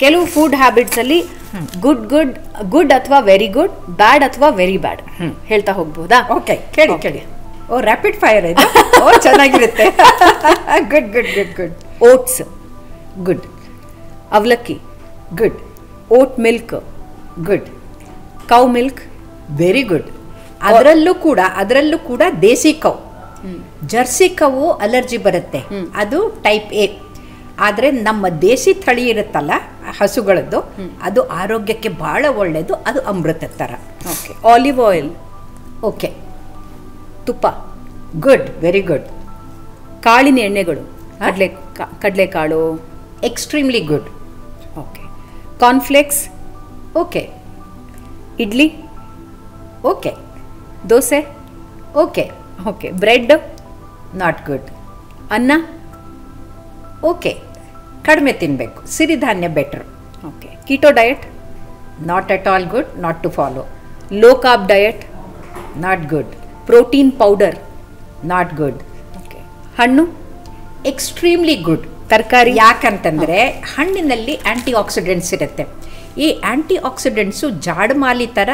ಕೆಲವು food habits ಅಲ್ಲಿ good good good ಅಥವಾ ವೆರಿ ಗುಡ್ ಬ್ಯಾಡ್ ಅಥವಾ ವೆರಿ ಬ್ಯಾಡ್ ಹೇಳ್ತಾ ಹೋಗ್ಬೋದಾ? ಓಕೆ ಕೇಳಿ Okay. ಕೇಳಿ. ಓ ರ್ಯಾಪಿಡ್ ಫೈರ್ ಇದು? ಓ ಚೆನ್ನಾಗಿರುತ್ತೆ. Good good good good oats good ಅವಲಕ್ಕಿ good oat milk good cow milk very good ಅದರಲ್ಲೂ ಕೂಡ ಅದರಲ್ಲೂ ಕೂಡ ದೇಸಿ ಕವು ಜರ್ಸಿ ಕವು ಅಲರ್ಜಿ ಬರುತ್ತೆ. ಅದು ಟೈಪ್ ಎ ಆದರೆ ನಮ್ಮ ದೇಸಿ ತಳಿ ಇರುತ್ತಲ್ಲ ಹಸುಗಳದ್ದು ಅದು ಆರೋಗ್ಯಕ್ಕೆ ಬಹಳ ಒಳ್ಳೆಯದು ಅದು ಅಮೃತ ಥರ ಓಕೆ ಆಲಿವ್ ಆಯಿಲ್ ಓಕೆ ತುಪ್ಪ ಗುಡ್ ವೆರಿ ಗುಡ್ ಕಾಳಿನ ಎಣ್ಣೆಗಳು ಕಡಲೆ ಕಡಲೆಕಾಳು. Extremely good okay cornflakes okay idli okay dosa okay okay bread not good ಅನ್ನ ಓಕೆ ಕಡಿಮೆ ತಿನ್ನಬೇಕು ಸಿರಿಧಾನ್ಯ better okay keto diet not at all good not to follow low carb diet not good protein powder not good okay ಹಣ್ಣು extremely good ತರಕಾರಿ? ಯಾಕಂತಂದರೆ ಹಣ್ಣಿನಲ್ಲಿ ಆ್ಯಂಟಿ accidents ಇರುತ್ತೆ. ಈ ಆ್ಯಂಟಿ ಆಕ್ಸಿಡೆಂಟ್ಸು ಜಾಡಮಾಲಿ ಥರ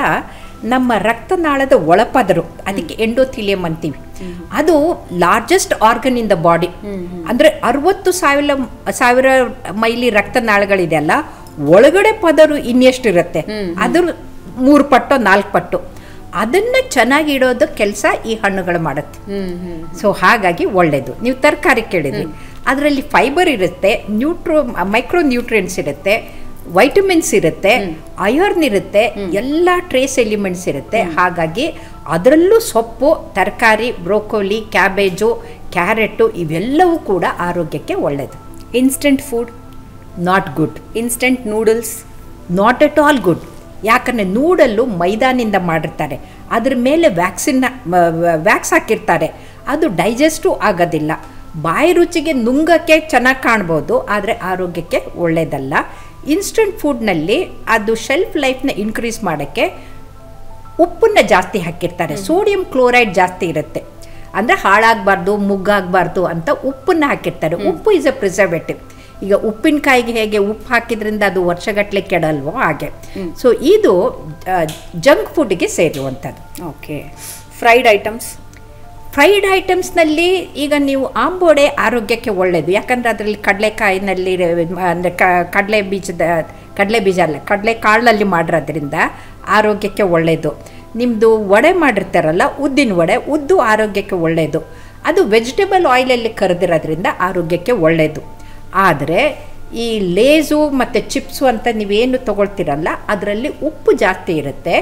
ನಮ್ಮ ರಕ್ತನಾಳದ ಒಳಪದರು. ಅದಕ್ಕೆ ಎಂಡೋಥಿಲಿಯಂ ಅಂತೀವಿ. ಅದು largest organ in the body ಅಂದರೆ ಅರವತ್ತು ಸಾವಿರ ಸಾವಿರ ಮೈಲಿ ರಕ್ತನಾಳಗಳಿದೆಯಲ್ಲ ಒಳಗಡೆ ಪದರು ಇನ್ನೆಷ್ಟು ಇರುತ್ತೆ? ಅದ್ರ ಮೂರು ಪಟ್ಟು ನಾಲ್ಕು ಪಟ್ಟು. ಅದನ್ನ ಚೆನ್ನಾಗಿ ಇಡೋದು ಕೆಲಸ ಈ ಹಣ್ಣುಗಳು ಮಾಡುತ್ತೆ. ಸೊ ಹಾಗಾಗಿ ಒಳ್ಳೇದು. ನೀವು ತರಕಾರಿ ಕೇಳಿದ್ರಿ. ಅದರಲ್ಲಿ ಫೈಬರ್ ಇರುತ್ತೆ ನ್ಯೂಟ್ರೋ ಮೈಕ್ರೋ ನ್ಯೂಟ್ರಿಯೆಂಟ್ಸ್ ಇರುತ್ತೆ ವೈಟಮಿನ್ಸ್ ಇರುತ್ತೆ ಅಯರ್ನ್ ಇರುತ್ತೆ ಎಲ್ಲ ಟ್ರೇಸ್ ಎಲಿಮೆಂಟ್ಸ್ ಇರುತ್ತೆ. ಹಾಗಾಗಿ ಅದರಲ್ಲೂ ಸೊಪ್ಪು ತರಕಾರಿ ಬ್ರೋಕೋಲಿ ಕ್ಯಾಬೇಜು ಕ್ಯಾರೆಟು ಇವೆಲ್ಲವೂ ಕೂಡ ಆರೋಗ್ಯಕ್ಕೆ ಒಳ್ಳೆಯದು instant food not good instant noodles not at all good ಯಾಕಂದರೆ ನೂಡಲ್ಲು ಮೈದಾನಿಂದ ಮಾಡಿರ್ತಾರೆ. ಅದ್ರ ಮೇಲೆ ವ್ಯಾಕ್ಸಿನ್ ವ್ಯಾಕ್ಸ್ ಹಾಕಿರ್ತಾರೆ. ಅದು ಡೈಜೆಸ್ಟು ಆಗೋದಿಲ್ಲ. ಬಾಯಿ ರುಚಿಗೆ ನುಂಗಕ್ಕೆ ಚೆನ್ನಾಗಿ ಕಾಣ್ಬೋದು ಆದರೆ ಆರೋಗ್ಯಕ್ಕೆ ಒಳ್ಳೆಯದಲ್ಲ ಇನ್ಸ್ಟಂಟ್ ಫುಡ್ನಲ್ಲಿ ಅದು ಶೆಲ್ಫ್ ಲೈಫ್ನ ಇನ್ಕ್ರೀಸ್ ಮಾಡೋಕ್ಕೆ ಉಪ್ಪನ್ನು ಜಾಸ್ತಿ ಹಾಕಿರ್ತಾರೆ. ಸೋಡಿಯಂ ಕ್ಲೋರೈಡ್ ಜಾಸ್ತಿ ಇರುತ್ತೆ. ಅಂದರೆ ಹಾಳಾಗಬಾರ್ದು ಮುಗ್ಗಾಗಬಾರ್ದು ಅಂತ ಉಪ್ಪನ್ನು ಹಾಕಿರ್ತಾರೆ. ಉಪ್ಪು ಇಸ್ ಎ ಪ್ರಿಸರ್ವೇಟಿವ್ ಈಗ ಉಪ್ಪಿನಕಾಯಿಗೆ ಹೇಗೆ ಉಪ್ಪು ಹಾಕಿದ್ರಿಂದ ಅದು ವರ್ಷಗಟ್ಟಲೆ ಕೆಡಲ್ವೋ ಹಾಗೆ. ಸೊ ಇದು ಜಂಕ್ ಫುಡ್ಗೆ ಸೇರುವಂಥದ್ದು. ಓಕೆ ಫ್ರೈಡ್ ಐಟಮ್ಸ್ ಫ್ರೈಡ್ ಐಟಮ್ಸ್ನಲ್ಲಿ ಈಗ ನೀವು ಆಂಬೋಡೆ ಆರೋಗ್ಯಕ್ಕೆ ಒಳ್ಳೆಯದು ಯಾಕಂದರೆ ಅದರಲ್ಲಿ ಕಡಲೆಕಾಯಿನಲ್ಲಿ, ಅಂದರೆ ಕಡಲೆ ಬೀಜದ, ಕಡಲೆ ಬೀಜ ಅಲ್ಲ, ಕಡಲೆ ಕಾಳಲ್ಲಿ ಮಾಡಿರೋದ್ರಿಂದ ಆರೋಗ್ಯಕ್ಕೆ ಒಳ್ಳೆಯದು ನಿಮ್ಮದು ವಡೆ ಮಾಡಿರ್ತಾರಲ್ಲ, ಉದ್ದಿನ ವಡೆ, ಉದ್ದು ಆರೋಗ್ಯಕ್ಕೆ ಒಳ್ಳೆಯದು ಅದು ವೆಜಿಟೇಬಲ್ ಆಯಿಲಲ್ಲಿ ಕರೆದಿರೋದ್ರಿಂದ ಆರೋಗ್ಯಕ್ಕೆ ಒಳ್ಳೆಯದು ಆದರೆ ಈ ಲೇಸು ಮತ್ತು ಚಿಪ್ಸು ಅಂತ ನೀವೇನು ತಗೊಳ್ತಿರಲ್ಲ ಅದರಲ್ಲಿ ಉಪ್ಪು ಜಾಸ್ತಿ ಇರುತ್ತೆ.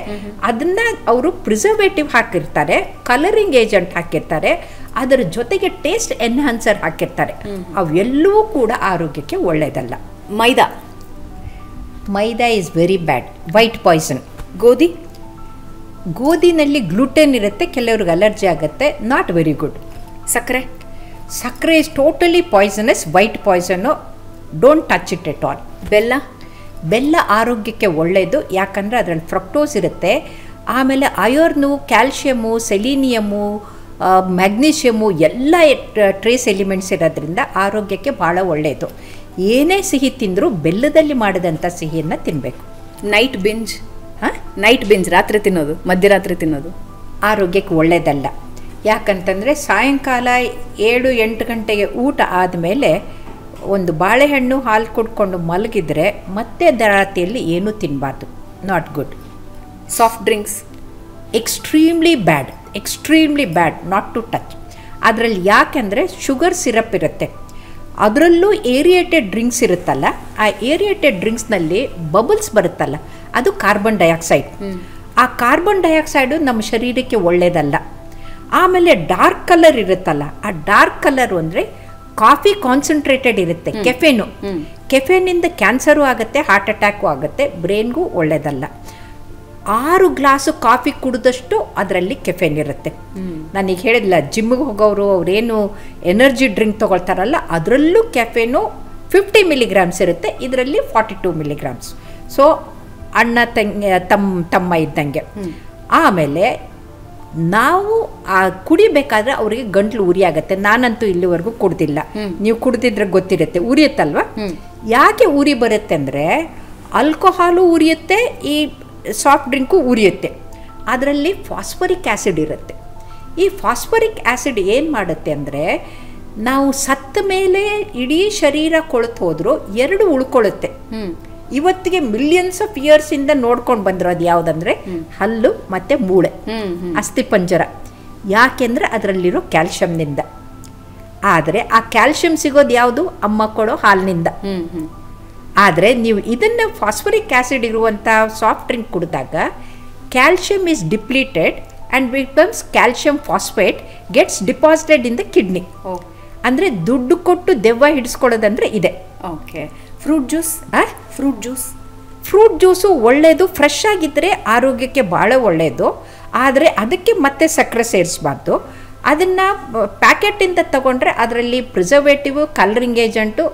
ಅದನ್ನ ಅವರು ಪ್ರಿಸರ್ವೇಟಿವ್ ಹಾಕಿರ್ತಾರೆ ಕಲರಿಂಗ್ ಏಜೆಂಟ್ ಹಾಕಿರ್ತಾರೆ ಅದರ ಜೊತೆಗೆ ಟೇಸ್ಟ್ ಎನ್ಹಾನ್ಸರ್ ಹಾಕಿರ್ತಾರೆ. ಅವೆಲ್ಲವೂ ಕೂಡ ಆರೋಗ್ಯಕ್ಕೆ ಒಳ್ಳೆಯದಲ್ಲ maida. Maida is very bad white poison ಗೋಧಿ. ಗೋಧಿನಲ್ಲಿ ಗ್ಲೂಟೆನ್ ಇರುತ್ತೆ ಕೆಲವ್ರಿಗೆ ಅಲರ್ಜಿ ಆಗುತ್ತೆ ನಾಟ್ ವೆರಿ ಗುಡ್ ಸಕ್ಕರೆ. ಸಕ್ಕರೆ is totally poisonous white poison don't touch it at all ಬೆಲ್ಲ ಬೆಲ್ಲ ಆರೋಗ್ಯಕ್ಕೆ ಒಳ್ಳೆಯದು ಯಾಕಂದರೆ ಅದರಲ್ಲಿ ಫ್ರಕ್ಟೋಸ್ ಇರುತ್ತೆ. ಆಮೇಲೆ ಅಯೋರ್ನು ಕ್ಯಾಲ್ಶಿಯಮು ಸೆಲೀನಿಯಮು ಮ್ಯಾಗ್ನೀಷಿಯಮು ಎಲ್ಲ ಟ್ರೇಸ್ ಎಲಿಮೆಂಟ್ಸ್ ಇರೋದ್ರಿಂದ ಆರೋಗ್ಯಕ್ಕೆ ಭಾಳ ಒಳ್ಳೆಯದು ಏನೇ ಸಿಹಿ ತಿಂದರೂ ಬೆಲ್ಲದಲ್ಲಿ ಮಾಡಿದಂಥ ಸಿಹಿಯನ್ನು ತಿನ್ನಬೇಕು ನೈಟ್ ಬಿಂಜ್ ಹಾಂ? ನೈಟ್ ಬಿಂಜ್ ರಾತ್ರಿ ತಿನ್ನೋದು ಮಧ್ಯರಾತ್ರಿ ತಿನ್ನೋದು. ಆರೋಗ್ಯಕ್ಕೆ ಒಳ್ಳೆಯದಲ್ಲ ಯಾಕಂತಂದರೆ ಸಾಯಂಕಾಲ ಏಳು ಎಂಟು ಗಂಟೆಗೆ ಊಟ ಆದಮೇಲೆ ಒಂದು ಬಾಳೆಹಣ್ಣು ಹಾಲು ಕುಡ್ಕೊಂಡು ಮಲಗಿದರೆ ಮತ್ತೆ ದರಾತಿಯಲ್ಲಿ ಏನೂ ತಿನ್ನಬಾರ್ದು not good soft drinks extremely bad extremely bad not to touch ಅದರಲ್ಲಿ ಯಾಕೆಂದರೆ ಶುಗರ್ ಸಿರಪ್ ಇರುತ್ತೆ. ಅದರಲ್ಲೂ ಏರಿಯೇಟೆಡ್ ಡ್ರಿಂಕ್ಸ್ ಇರುತ್ತಲ್ಲ ಆ ಏರಿಯೇಟೆಡ್ ಡ್ರಿಂಕ್ಸ್ನಲ್ಲಿ ಬಬಲ್ಸ್ ಬರುತ್ತಲ್ಲ ಅದು ಕಾರ್ಬನ್ ಡೈಆಕ್ಸೈಡ್ ಆ ಕಾರ್ಬನ್ ಡೈಆಕ್ಸೈಡು ನಮ್ಮ ಶರೀರಕ್ಕೆ ಒಳ್ಳೆಯದಲ್ಲ ಆಮೇಲೆ ಡಾರ್ಕ್ ಕಲರ್ ಇರುತ್ತಲ್ಲ ಆ ಡಾರ್ಕ್ ಕಲರ್ ಅಂದರೆ ಕಾಫಿ ಕಾನ್ಸಂಟ್ರೇಟೆಡ್ ಇರುತ್ತೆ ಕೆಫೆನು ಕೆಫೆನಿಂದ ಕ್ಯಾನ್ಸರು ಆಗುತ್ತೆ ಹಾರ್ಟ್ ಅಟ್ಯಾಕು ಆಗುತ್ತೆ ಬ್ರೈನ್ಗೂ ಒಳ್ಳೆಯದಲ್ಲ ಆರು ಗ್ಲಾಸು ಕಾಫಿ ಕುಡಿದಷ್ಟು ಅದರಲ್ಲಿ ಕೆಫೆನ್ ಇರುತ್ತೆ. ನಾನೀಗ ಹೇಳಿದ್ಲ ಜಿಮ್ಗೆ ಹೋಗೋರು ಅವರೇನು ಎನರ್ಜಿ ಡ್ರಿಂಕ್ ತೊಗೊಳ್ತಾರಲ್ಲ ಅದರಲ್ಲೂ ಕೆಫೆನು ಫಿಫ್ಟಿ ಮಿಲಿಗ್ರಾಮ್ಸ್ ಇರುತ್ತೆ ಇದರಲ್ಲಿ ಫಾರ್ಟಿ ಟೂ ಮಿಲಿಗ್ರಾಮ್ಸ್ ಸೊ ಅಣ್ಣ ತಂಗಿ ತಮ್ಮ ತಮ್ಮ ಇದ್ದಂಗೆ. ಆಮೇಲೆ ನಾವು ಆ ಕುಡಿಬೇಕಾದ್ರೆ ಅವರಿಗೆ ಗಂಟ್ಲು ಉರಿ ಆಗತ್ತೆ. ನಾನಂತೂ ಇಲ್ಲಿವರೆಗೂ ಕುಡ್ದಿಲ್ಲ. ನೀವು ಕುಡ್ದಿದ್ರೆ ಗೊತ್ತಿರುತ್ತೆ. ಉರಿಯುತ್ತಲ್ವಾ? ಯಾಕೆ ಉರಿ ಬರುತ್ತೆ ಅಂದರೆ ಆಲ್ಕೋಹಾಲು ಉರಿಯುತ್ತೆ ಈ ಸಾಫ್ಟ್ ಡ್ರಿಂಕು ಉರಿಯುತ್ತೆ. ಅದರಲ್ಲಿ ಫಾಸ್ಫರಿಕ್ ಆ್ಯಸಿಡ್ ಇರುತ್ತೆ. ಈ ಫಾಸ್ಫರಿಕ್ ಆ್ಯಸಿಡ್ ಏನು ಮಾಡುತ್ತೆ ಅಂದರೆ ನಾವು ಸತ್ತ ಮೇಲೆ ಇಡೀ ಶರೀರ ಕೊಳತು ಹೋದರೂ ಎರಡು ಉಳ್ಕೊಳ್ಳುತ್ತೆ ಇವತ್ತಿಗೆ ಮಿಲಿಯನ್ಸ್ ಆಫ್ ಇಯರ್ಸಿಂದ ನೋಡ್ಕೊಂಡು ಬಂದಿರೋದು ಯಾವುದಂದ್ರೆ ಹಲ್ಲು ಮತ್ತೆ ಮೂಳೆ. ಅಸ್ಥಿಪಂಜರ ಯಾಕೆಂದ್ರೆ ಅದರಲ್ಲಿರೋ ಕ್ಯಾಲ್ಶಿಯಂನಿಂದ. ಆದರೆ ಆ ಕ್ಯಾಲ್ಶಿಯಂ ಸಿಗೋದು ಯಾವುದು? ಅಮ್ಮ ಕೊಡೋ ಹಾಲಿನಿಂದ. ಆದರೆ ನೀವು ಇದನ್ನು ಫಾಸ್ಫರಿಕ್ ಆ್ಯಸಿಡ್ ಇರುವಂಥ soft drink ಕುಡಿದಾಗ calcium is depleted and becomes calcium phosphate gets deposited in the kidney ಅಂದರೆ ದುಡ್ಡು ಕೊಟ್ಟು ದೆವ್ವ ಹಿಡಿಸ್ಕೊಳ್ಳೋದಂದ್ರೆ ಇದೆ. Okay fruit juice fruit juice. Fruit juice ಒಳ್ಳೆಯದು ಫ್ರೆಶ್ ಆಗಿದ್ದರೆ ಆರೋಗ್ಯಕ್ಕೆ ಭಾಳ ಒಳ್ಳೆಯದು ಆದರೆ ಅದಕ್ಕೆ ಮತ್ತೆ ಸಕ್ಕರೆ ಸೇರಿಸಬಾರ್ದು. ಅದನ್ನು ಪ್ಯಾಕೆಟಿಂದ ತಗೊಂಡ್ರೆ ಅದರಲ್ಲಿ ಪ್ರಿಸರ್ವೇಟಿವ್ ಕಲರಿಂಗ್ ಏಜೆಂಟು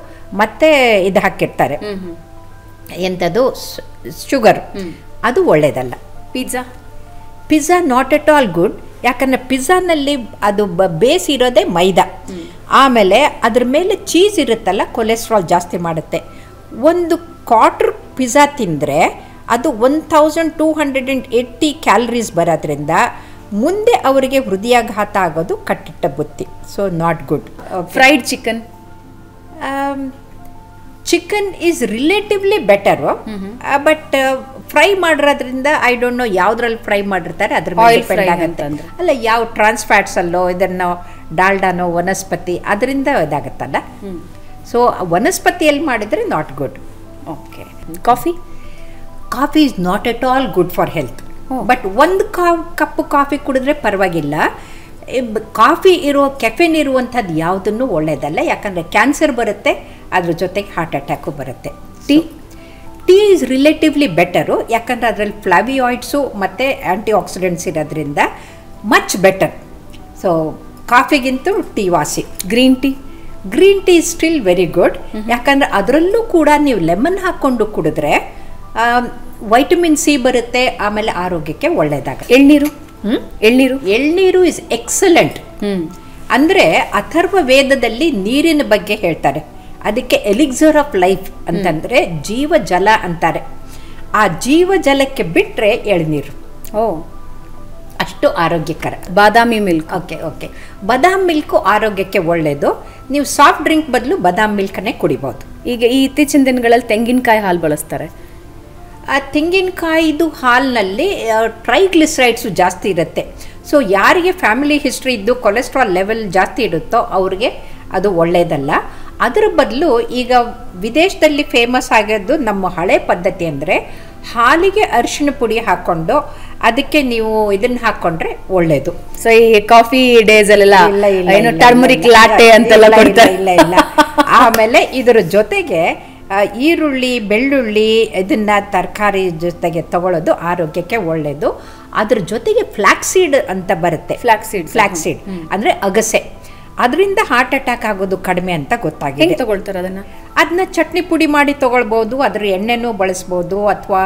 ಮತ್ತೆ ಇದು ಹಾಕಿರ್ತಾರೆ. ಎಂಥದ್ದು ಶುಗರ್ ಅದು ಒಳ್ಳೆಯದಲ್ಲ pizza pizza not at all good ಯಾಕಂದರೆ ಪಿಜ್ಜಾನಲ್ಲಿ ಅದು ಬೇಸ್ ಇರೋದೇ ಮೈದಾ. ಆಮೇಲೆ ಅದ್ರ ಮೇಲೆ ಚೀಸ್ ಇರುತ್ತಲ್ಲ ಕೊಲೆಸ್ಟ್ರಾಲ್ ಜಾಸ್ತಿ ಮಾಡುತ್ತೆ. ಒಂದು ಕ್ವಾರ್ಟರ್ ಪಿಜ್ಜಾ ತಿಂದರೆ ಅದು one thousand two hundred and eighty calories ಬರೋದ್ರಿಂದ ಮುಂದೆ ಅವರಿಗೆ ಹೃದಯಾಘಾತ ಆಗೋದು ಕಟ್ಟಿಟ್ಟ ಬುತ್ತಿ. So not good fried chicken chicken is relatively better but fry ಮಾಡಿರೋದ್ರಿಂದ ಐ ಡೋಂಟ್ ನೋ ಯಾವ್ದ್ರಲ್ಲಿ ಫ್ರೈ ಮಾಡಿರ್ತಾರೆ ಅದ್ರ ಮೇಲೆ ಡಿಪೆಂಡ್ ಆಗುತ್ತೆ. ಅಲ್ಲ ಯಾವ ಟ್ರಾನ್ಸ್ಫ್ಯಾಟ್ಸ್ ಅಲ್ಲೋ ಇದನ್ನು ಡಾಲ್ಡಾನೋ ವನಸ್ಪತಿ ಅದರಿಂದ ಇದಾಗುತ್ತಲ್ಲ? ಸೊ ವನಸ್ಪತಿಯಲ್ಲಿ ಮಾಡಿದರೆ not good okay coffee coffee is not at all good for health. But ಒಂದು ಕಾ ಕಪ್ಪು ಕಾಫಿ ಕುಡಿದ್ರೆ ಪರವಾಗಿಲ್ಲ. ಕಾಫಿ ಇರೋ ಕೆಫೆನ್ ಇರುವಂಥದ್ದು ಯಾವುದನ್ನು ಒಳ್ಳೆಯದಲ್ಲ ಯಾಕಂದರೆ ಕ್ಯಾನ್ಸರ್ ಬರುತ್ತೆ ಅದ್ರ ಜೊತೆಗೆ ಹಾರ್ಟ್ ಅಟ್ಯಾಕು ಬರುತ್ತೆ. Tea tea is relatively better ಯಾಕಂದರೆ ಅದರಲ್ಲಿ ಫ್ಲಾವಿಯಾಯ್ಡ್ಸು ಮತ್ತು ಆ್ಯಂಟಿ ಆಕ್ಸಿಡೆಂಟ್ಸ್ ಇರೋದ್ರಿಂದ ಮಚ್ ಬೆಟರ್ ಸೊ ಕಾಫಿಗಿಂತೂ ಟೀ ವಾಸಿ. Green tea. Green tea still very good ಯಾಕಂದರೆ ಅದರಲ್ಲೂ ಕೂಡ ನೀವು ಲೆಮನ್ ಹಾಕ್ಕೊಂಡು ಕುಡಿದ್ರೆ ವೈಟಮಿನ್ ಸಿ ಬರುತ್ತೆ ಆಮೇಲೆ ಆರೋಗ್ಯಕ್ಕೆ ಒಳ್ಳೆಯದಾಗ ಎಳ್ನೀರು? ಎಳ್ನೀರು. ಎಳ್ನೀರು ಇಸ್ ಎಕ್ಸಲೆಂಟ್ ಅಂದ್ರೆ ಅಂದರೆ ಅಥರ್ವ ವೇದದಲ್ಲಿ ನೀರಿನ ಬಗ್ಗೆ ಹೇಳ್ತಾರೆ. ಅದಕ್ಕೆ ಎಲಿಕ್ಸರ್ ಆಫ್ ಲೈಫ್ ಅಂತಂದರೆ ಜೀವ ಜಲ ಅಂತಾರೆ. ಆ ಜೀವ ಜಲಕ್ಕೆ ಬಿಟ್ಟರೆ ಎಳ್ನೀರು. ಓ. ಅಷ್ಟು ಆರೋಗ್ಯಕರ. ಬಾದಾಮಿ ಮಿಲ್ಕ್ ಓಕೆ ಓಕೆ ಬಾದಾಮ್ ಮಿಲ್ಕು ಆರೋಗ್ಯಕ್ಕೆ ಒಳ್ಳೆಯದು ನೀವು ಸಾಫ್ಟ್ ಡ್ರಿಂಕ್ ಬದಲು ಬಾದಾಮ್ ಮಿಲ್ಕನ್ನೇ ಕುಡಿಬೋದು. ಈಗ ಈ ಇತ್ತೀಚಿನ ದಿನಗಳಲ್ಲಿ ತೆಂಗಿನಕಾಯಿ ಹಾಲು ಬಳಸ್ತಾರೆ. ಆ ತೆಂಗಿನಕಾಯಿದು ಹಾಲಿನಲ್ಲಿ ಟ್ರೈಗ್ಲಿಸರೈಡ್ಸು ಜಾಸ್ತಿ ಇರುತ್ತೆ. ಸೊ ಯಾರಿಗೆ ಫ್ಯಾಮಿಲಿ ಹಿಸ್ಟ್ರಿ ಇದ್ದು ಕೊಲೆಸ್ಟ್ರಾಲ್ ಲೆವೆಲ್ ಜಾಸ್ತಿ ಇರುತ್ತೋ ಅವ್ರಿಗೆ ಅದು ಒಳ್ಳೆಯದಲ್ಲ ಅದರ ಬದಲು ಈಗ ವಿದೇಶದಲ್ಲಿ ಫೇಮಸ್ ಆಗಿರೋದು ನಮ್ಮ ಹಳೆ ಪದ್ಧತಿ ಅಂದರೆ ಹಾಲಿಗೆ ಅರಿಶಿಣ ಪುಡಿ ಹಾಕ್ಕೊಂಡು ಅದಕ್ಕೆ ನೀವು ಇದನ್ನ ಹಾಕೊಂಡ್ರೆ ಒಳ್ಳೇದು. ಸೊ ಈ ಕಾಫಿ ಡೇಸ್ ಅಲ್ಲೆಲ್ಲ ಏನು ಟರ್ಮರಿಕ್ ಲಾಟೆ ಅಂತೆಲ್ಲ ಕೊಡ್ತಾರೆ. ಇಲ್ಲ ಇಲ್ಲ ಆಮೇಲೆ ಇದರ ಜೊತೆಗೆ ಈರುಳ್ಳಿ ಬೆಳ್ಳುಳ್ಳಿ ಇದನ್ನ ತರಕಾರಿ ಜೊತೆಗೆ ತಗೊಳ್ಳೋದು ಆರೋಗ್ಯಕ್ಕೆ ಒಳ್ಳೇದು. ಅದ್ರ ಜೊತೆಗೆ ಫ್ಲಾಕ್ಸೀಡ್ ಅಂತ ಬರುತ್ತೆ. ಫ್ಲಾಕ್ಸೀಡ್ ಫ್ಲಾಕ್ಸೀಡ್ ಅಂದ್ರೆ ಅಗಸೆ. ಅದರಿಂದ ಹಾರ್ಟ್ ಅಟ್ಯಾಕ್ ಆಗೋದು ಕಡಿಮೆ ಅಂತ ಗೊತ್ತಾಗಿದೆ. ತಗೊಳ್ತಾರೆ ಅದನ್ನ? ಅದನ್ನ ಚಟ್ನಿ ಪುಡಿ ಮಾಡಿ ತೊಗೊಳ್ಬೋದು ಅದ್ರ ಎಣ್ಣೆನೂ ಬಳಸ್ಬೋದು ಅಥವಾ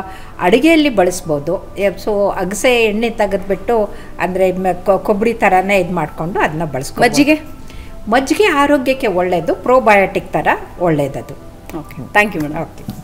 ಅಡುಗೆಯಲ್ಲಿ ಬಳಸ್ಬೋದು. ಸೊ ಅಗಸೆ ಎಣ್ಣೆ ತೆಗೆದ್ಬಿಟ್ಟು ಅಂದರೆ ಕೊಬ್ಬರಿ ಥರನೇ ಇದು ಮಾಡಿಕೊಂಡು ಅದನ್ನ ಬಳಸ್ಕೊ ಮಜ್ಜಿಗೆ? ಮಜ್ಜಿಗೆ ಆರೋಗ್ಯಕ್ಕೆ ಒಳ್ಳೆಯದು ಪ್ರೋಬಯೋಟಿಕ್ ಥರ ಒಳ್ಳೆಯದದು okay thank you madam okay